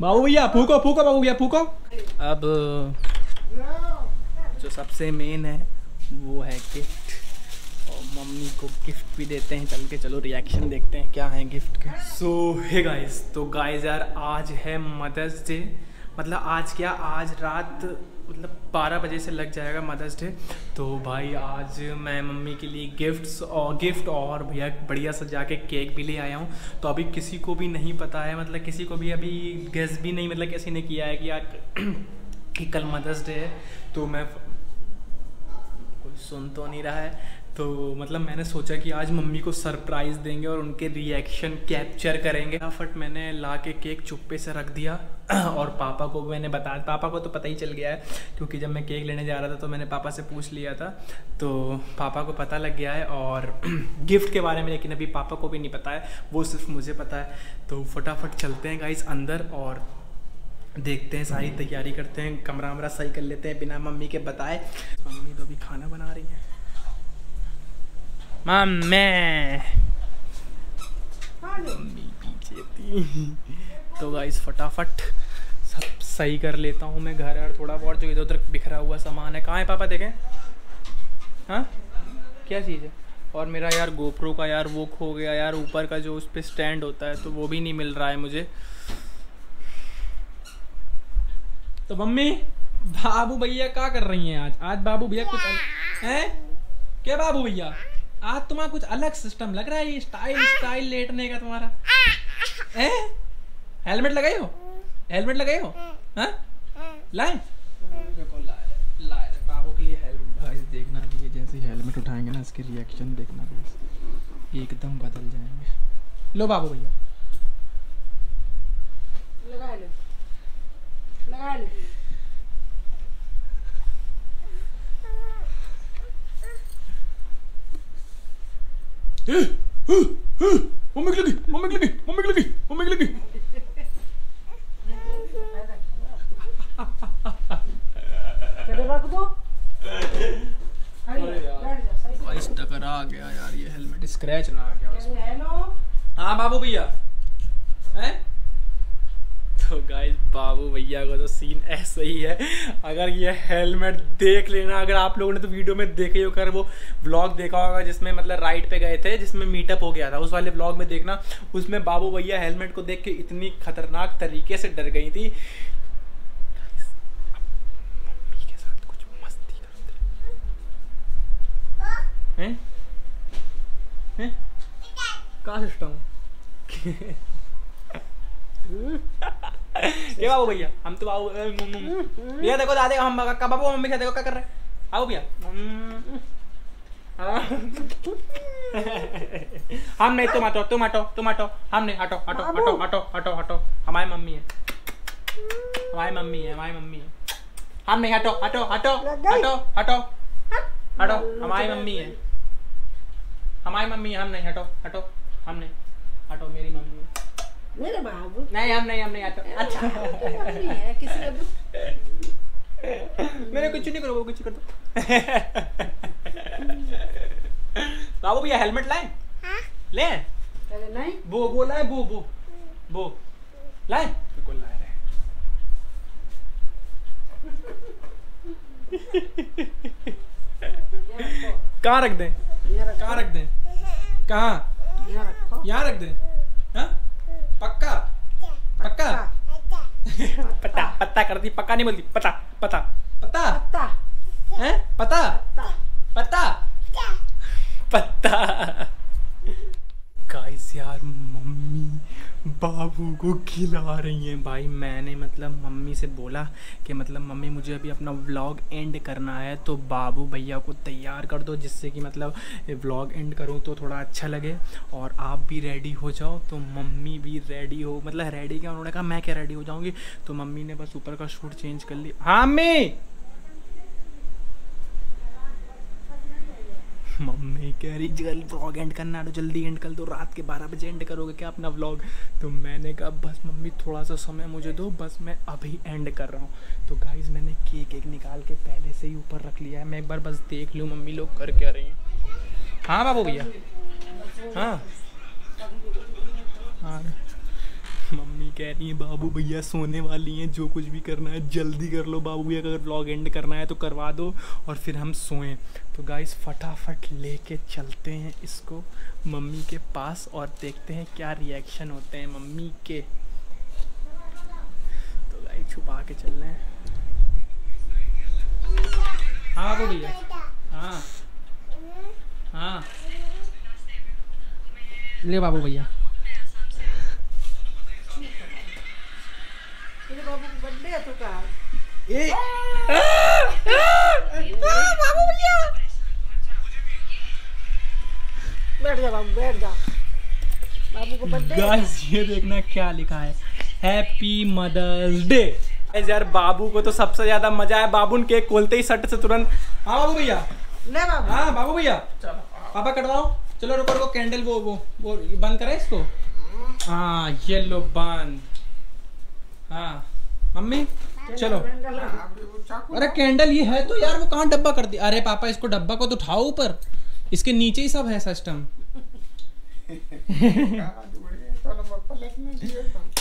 बाबू भैया फूको फूको बाबू भैया फूको। अब, जो सबसे मेन है, वो है गिफ्ट और मम्मी को गिफ्ट भी देते हैं, चल के चलो रिएक्शन देखते हैं, क्या है गिफ्ट के। सो है गाइस तो गाइस यार, आज है मदर्स डे मतलब आज क्या? आज रात मतलब 12 बजे से लग जाएगा मदर्स डे तो भाई, आज मैं मम्मी के लिए गिफ्ट्स और गिफ्ट और भैया बढ़िया सजा के केक भी ले आया हूँ। तो अभी किसी को भी नहीं पता है मतलब किसी को भी अभी गेस भी नहीं मतलब किसी ने किया है कि यार कि कल मदर्स डे है। तो मैं कोई सुन तो नहीं रहा है। तो मतलब मैंने सोचा कि आज मम्मी को सरप्राइज़ देंगे और उनके रिएक्शन कैप्चर करेंगे। फटाफट मैंने ला के केक चुप्पे से रख दिया और पापा को मैंने बताया पापा को तो पता ही चल गया है, क्योंकि जब मैं केक लेने जा रहा था तो मैंने पापा से पूछ लिया था। तो पापा को पता लग गया है और गिफ्ट के बारे में लेकिन अभी पापा को भी नहीं पता है, वो सिर्फ़ मुझे पता है। तो फटाफट चलते हैं गाइस अंदर और देखते हैं, सारी तैयारी करते हैं, कमरा वमरा सही कर लेते हैं, बिना मम्मी के बताए। मम्मी तो अभी खाना बना रही है। मम्मी मम्मी पीछे थी तो गाइस फटाफट सब सही कर लेता हूँ मैं घर और थोड़ा बहुत जो इधर उधर बिखरा हुआ सामान है। कहाँ है पापा देखें। हाँ? क्या चीज़ है? और मेरा यार गोप्रो का यार वो खो गया यार ऊपर का जो उस पर स्टैंड होता है तो वो भी नहीं मिल रहा है मुझे। तो मम्मी बाबू भैया क्या कर रही हैं आज? आज बाबू भैया कुछ हैं? क्या बाबू भैया? आज तुम्हारा कुछ अलग सिस्टम लग रहा है ये स्टाइल स्टाइल लेटने का तुम्हारा। हैं? हेलमेट लगाई हो? हेलमेट लगाई हो? हाँ? लाए? देखो लाए लाए बाबू के लिए हेलमेट गाइस देखना ये जैसे हेलमेट उठाएँगे ना इसके रिएक्शन देखना प्लीज़ एकदम बदल जाएँगे। लो बाबू भैया। लगा लो। लगा लो। मम्मी लगी मम्मी लगी मम्मी लगी मम्मी लगी रख दो खड़ी अरे यार। बैठ जाओ सही से गाइस टकरा गया यार ये हेलमेट स्क्रैच ना आ गया हेलो हाँ बाबू भैया। हैं? तो गाइस बाबू भैया का तो सीन ऐसा ही है। अगर ये हेलमेट देख लेना अगर आप लोगों ने तो वीडियो में देखे ही होकर वो व्लॉग देखा होगा जिसमें मतलब राइड पे गए थे जिसमें मीटअप हो गया था उस वाले व्लॉग में देखना उसमें बाबू भैया हेलमेट को देख के इतनी खतरनाक तरीके से डर गई थी। Guys, अब मम्मी के साथ कुछ मस्ती करते हैं? हैं? का बाबू भैया हम तो बाबू। भैया देखो दादे हम का बाबू मम्मी के देखो क्या कर रहे आओ भैया। हाँ। हम नहीं तुम हटो तुम हटो तुम हटो। हम नहीं हटो हटो हटो हटो हटो हटो। हमारी मम्मी है। हमारी मम्मी है हमारी मम्मी है। हम नहीं हटो हटो हटो हटो। हटो हटो हमारी मम्मी है। हमारी मम्मी है हम नहीं हटो हटो हम नहीं हटो मेरी मम्मी है। मेरे बाबू नहीं हम नहीं हम नहीं हटो अच्छा नहीं किसी का मेरे कुछ नहीं करो वो कुछ कर दो। बाबू भैया हेलमेट लाए? ले अरे नहीं। वो वो लाए वो वो वो लाए? बिल्कुल लाए रहे। कहाँ रख दें? कहाँ रख दें? कहाँ? यहाँ रख दें हाँ पक्का पक्का पता पता करती पक्का नहीं बोलती पता पता। पता? पता। है? पता? पत्ता पता? पत्ता गाइस यार बाबू को खिला रही हैं। भाई, मैंने मतलब मम्मी से बोला कि मतलब मम्मी, मुझे अभी अपना व्लॉग एंड करना है तो बाबू भैया को तैयार कर दो, जिससे कि मतलब व्लॉग एंड करूँ तो थोड़ा अच्छा लगे। और आप भी रेडी हो जाओ तो मम्मी भी रेडी हो मतलब रेडी क्या? उन्होंने कहा, मैं क्या रेडी हो जाऊँगी? तो मम्मी ने बस ऊपर का शूट चेंज कर लिया हाँ मम्मी! मम्मी कह रही जल व्लॉग एंड करना है तो जल्दी एंड कर दो, रात के बारह बजे एंड करोगे क्या अपना व्लॉग तो मैंने कहा, बस मम्मी थोड़ा सा समय मुझे दो, बस मैं अभी एंड कर रहा हूँ. तो गाइज़ मैंने केक एक निकाल के पहले से ही ऊपर रख लिया है। मैं एक बार बस देख लूँ, मम्मी लोग कर क्या रही हैं। हाँ बाबू भैया? हाँ। हाँ। कह रही है, बाबू भैया सोने वाली हैं, जो कुछ भी करना है, जल्दी कर लो बाबू भैया, अगर व्लॉग एंड करना है तो करवा दो और फिर हम सोएँ. तो गाइस फटाफट लेके चलते हैं इसको मम्मी के पास और देखते हैं क्या रिएक्शन होते हैं मम्मी के। तो गाइस छुपा के चल रहे हैं। हाँ बाबू भैया हाँ। हाँ। ले बाबू भैया। तेरे बाबू का बर्थडे है तो कहा ए! बैठ जा बाबू बैठ जा। बाबू का बर्थडे गाइस ये देखना क्या लिखा है। हैप्पी मदर्स डे यार बाबू को तो सबसे ज़्यादा मज़ा है। बाबू ने केक खोलते ही सट से तुरंत हाँ बाबू भैया। ले बाबू। हाँ बाबू भैया। पापा कटवाओ। चलो रुको रुको कैंडल वो वो वो बंद करें इसको। हाँ ये लो बंद हाँ। मम्मी चलो। अरे कैंडल ये है तो यार वो कहाँ डब्बा कर दिया? अरे पापा इसको डब्बा को तो उठाओ ऊपर। इसके नीचे ही सब है सिस्टम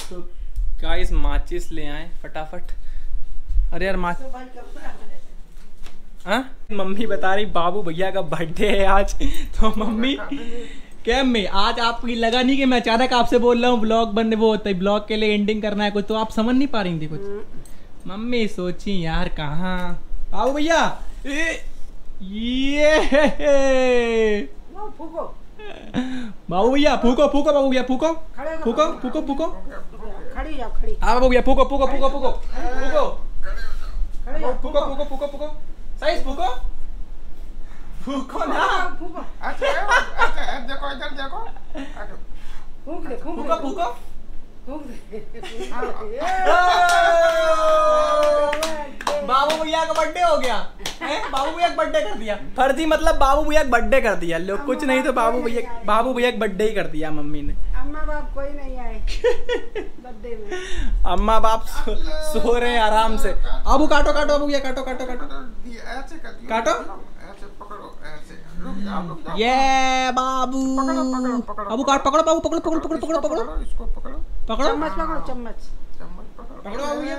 तो गाइस माचिस ले आए फटाफट। अरे यार माचिस हाँ? मम्मी बता रही बाबू भैया का बर्थडे है आज। तो मम्मी क्या मैं, आज आपकी लगा नहीं कि मैं अचानक आपसे बोल रहा हूँ ब्लॉग बनने वो होता है ब्लॉग के लिए एंडिंग करना है कुछ तो आप समझ नहीं पा रही थी कुछ। मम्मी सोची, यार, कहाँ? बाबू भैया। ये। बाबू भैया, फूको फूको बाबू भैया, फूको। फूको फूको फूको। खड़ी जाओ खड़ी हाँ बाबू भैया फूको फूको फूको फूको। फूको। फूको फूको फूको फूको। साइज़ फूको। फूको ना फूको देखो इधर देखो फूक दे फूक फूको फूको फूक दे बाबू भैया का बर्थडे हो गया। बाबू भैया का बर्थडे कर दिया। फर्जी मतलब बाबू भैया का बर्थडे कर दिया। लोग कुछ नहीं तो बाबू भैया बाबू भैया का बर्थडे ही कर दिया मम्मी ने। अम्मा बाप कोई नहीं आए। बर्थडे में। अम्मा बाप सो, सो रहे हैं आराम से। अबू काटो काटो अबू भैया काटो काटो काटो। काटो। ऐसे पकड़ो ऐसे रुक जाओ रुक जाओ ये बाबू पकड़ो। काट पकड़ो बाबू पकड़ो पकड़ो पकड़ो पकड़ो पकड़ो इसको पकड़ो। पकड़ो। चम्मच पकड़ो चम्मच। चम्मच पकड़ो। पकड़ो बाबू ये।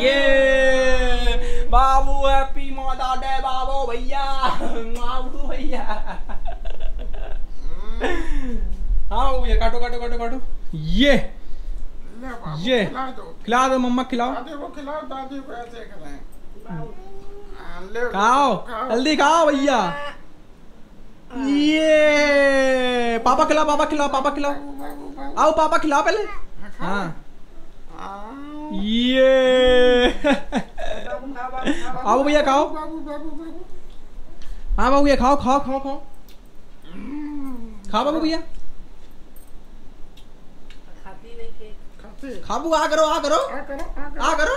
ये। ये बाबू हैप्पी मदर डे बाबू भैया। बाबू भैया। हाँ बाबू भैया काटो काटो काटो काटो। ये ये। खिला दो। मम्मा खिलाओ। दादी को खिलाओ दादी को ऐसे खिलाएँ हाँ, ले खाओ। जल्दी खाओ भैया। ये पापा खिलाओ पापा खिलाओ पापा खिलाओ। आओ पापा खिलाओ पहले। हाँ। ये आओ भैया खाओ। हाँ बाबू भैया खाओ खाओ खाओ खाओ। खाओ बाबू भैया। खाबू आ करो आ करो। आ करो। आ करो।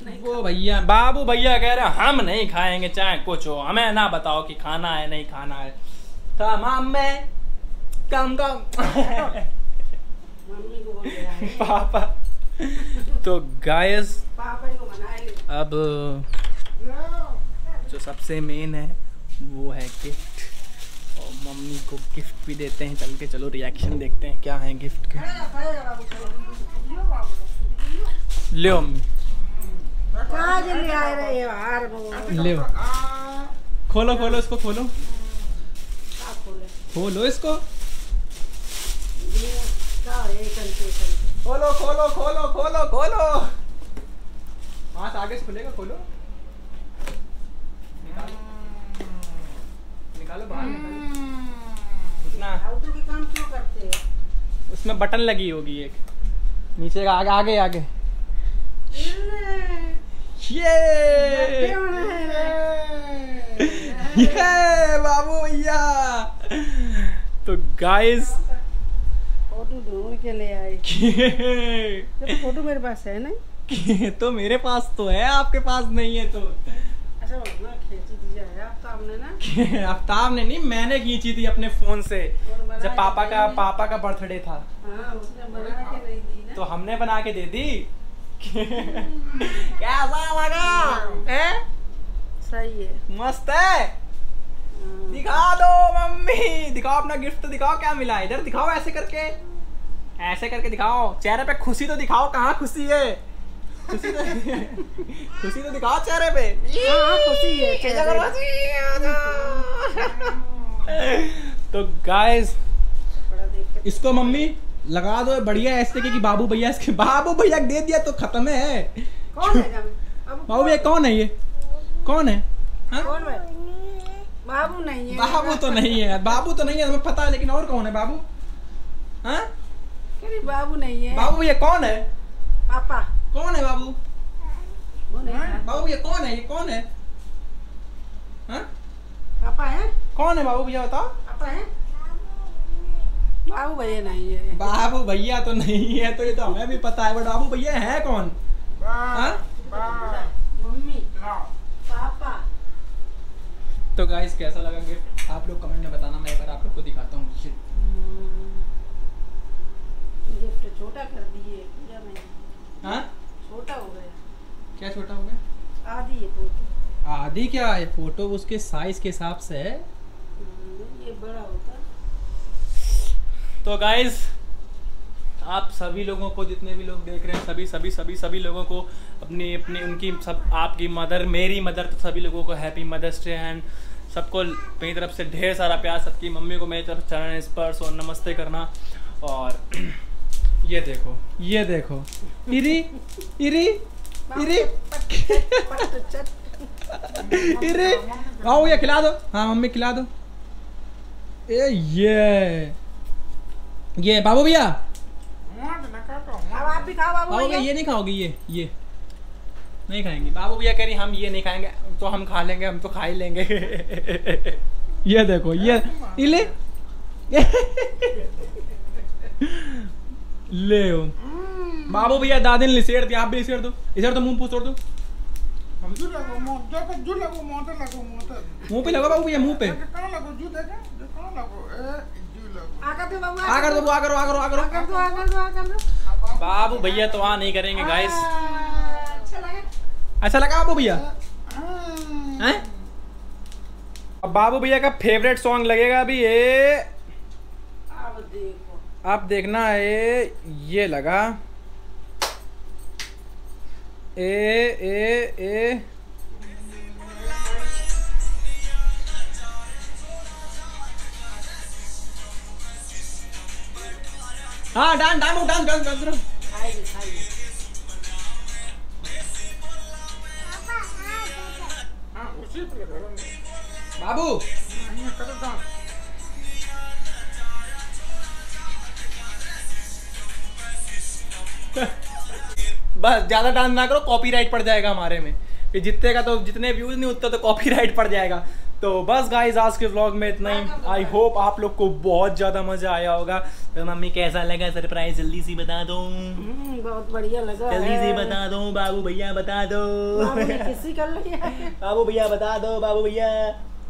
वो भैया बाबू भैया कह रहे हम नहीं खाएँगे चाहे कुछ हो। हमें ना बताओ कि खाना है नहीं खाना है। तमाम में कम कम पापा। तो गायस अब जो सबसे मेन है वो है गिफ्ट और मम्मी को गिफ्ट भी देते हैं चल के चलो रिएक्शन देखते हैं क्या है गिफ्ट के। खड़े जाओ, खड़े जाओ बाबू खड़े जाओ। बाबू ले मम्मी। ले खोलो खोलो इसको, खोलो। खोलो इसको। खोलो खोलो खोलो खोलो खोलो। हाथ आगे से खुलेगा, खोलो। निकालो। निकालो बाहर, निकालो। काम क्यों करते हो उसमें बटन लगी होगी एक। नीचे आगे आगे आगे। ये ये बाबू भैया। तो गाइस फ़ोटो ढूंढ के ले आए। तो फ़ोटो मेरे पास है ना तो मेरे पास तो है आपके पास नहीं है तो। अच्छा आप सामने ना आफ्ताब ने नहीं मैंने खींची थी अपने फ़ोन से। जब पापा का पापा का बर्थडे था। हाँ उसने बना के नहीं दी ना। तो हमने बना के दे दी। कैसा लगा हैं? सही है। मस्त है। हाँ। दिखा दो मम्मी। दिखाओ अपना गिफ्ट तो दिखाओ क्या मिला इधर दिखाओ ऐसे करके। ऐसे करके दिखाओ। चेहरे पे खुशी तो दिखाओ कहाँ खुशी है? खुशी तो खुशी तो दिखाओ चेहरे पे। हाँ हाँ, खुशी है चेहरे तो गाइस इसको मम्मी लगा दो बढ़िया ऐसे कि बाबू भैया इसके बाबू भैया दे दिया तो खत्म है। है बाबू भैया कौन? है ये? कौन है? कौन है? बाबू नहीं है। बाबू तो नहीं है। बाबू तो नहीं है हमें पता है लेकिन और कौन है बाबू? हाँ? बाबू नहीं है। बाबू भैया कौन है? पापा। कौन है बाबू? है? बाबू भैया कौन है? ये कौन हाँ? पापा है? कौन है बाबू भैया बताओ। पापा है? बाबू भैया नहीं है। बाबू भैया तो नहीं है तो ये तो हमें भी पता है बट बाबू भैया है कौन? हाँ? Mummy papa. तो गाइस कैसा लगा गिफ्ट आप लोग कमेंट में बताना मैं एक बार आप लोग को दिखाता हूँ। गिफ्ट छोटा कर दिए पूरा हाँ? छोटा हो गया। क्या छोटा हो गया? आधी है फ़ोटो। आधी क्या है? फ़ोटो उसके साइज़ के हिसाब से है। हम्म, ये बड़ा होता तो गाइज़ आप सभी लोगों को, जितने भी लोग देख रहे हैं, सभी सभी सभी सभी लोगों को अपनी अपनी, उनकी, सब, आपकी मदर मेरी मदर तो सभी लोगों को हैप्पी मदर्स डे एंड सबको मेरी तरफ़ से ढेर सारा प्यार, सबकी मम्मी को मेरी तरफ़ चरण स्पर्श और नमस्ते करना। और ये देखो ये देखो। इरी इरी इरी। इरी आओ ये खिला दो। हाँ मम्मी, खिला दो। ए, ये। ये बाबू भैया। अब आप भी खाओ बाबू भैया। भैया ये नहीं खाओगी ये ये। नहीं खाएँगे। बाबू भैया कह रही हम ये नहीं खाएँगे तो हम खा लेंगे हम तो खा ही लेंगे। ये देखो ये इले। ले बाबू भैया दादी ने लिसेड़ दिया आप भी लिसेड़ दो। इधर तो मुँह पूछ तोड़ दो। मुँह पे लगा बाबू भैया मुँह पे। आकर दो बाबू दो। आकर दो आकर दो आकर दो। भैया तो आ नहीं करेंगे गाइस हाँ, अच्छा लगा। अच्छा बाबू भैया? हैं। अब बाबू भैया का फेवरेट सॉन्ग लगेगा अभी ये। आप देखना ये ये लगा। ए ए ए। हाँ dance dance dance dance dance करो खाइए बाबू। बस, ज़्यादा डांस ना करो कॉपीराइट पड़ जाएगा हमारे में। जितने का तो जितने व्यूज़ नहीं उतना तो कॉपीराइट पड़ जाएगा। तो बस गाइस आज के व्लॉग में इतना ही। आई होप आप लोग को बहुत ज़्यादा मज़ा आया होगा। तो मम्मी कैसा लगा? सरप्राइज़ जल्दी से बता दो। हम्म, बहुत बढ़िया लगा। जल्दी से बता दो बाबू भैया बता दो। बाबू किसी कर लिया बाबू भैया बता दो बाबू भैया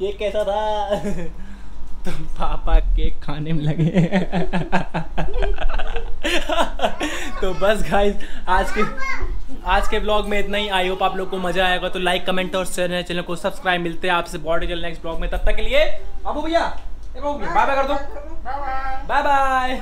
केक कैसा था? तो पापा केक खाने में लगे। तो बस गाइस आज के आज के ब्लॉग में इतना ही। आई होप आप लोग को मज़ा आएगा तो लाइक कमेंट और शेयर चैनल को। सब्सक्राइब मिलते हैं आपसे बॉडी चल नेक्स्ट ब्लॉग में। तब तक के लिए बाबू भैया बाय बाय कर दो। Bye bye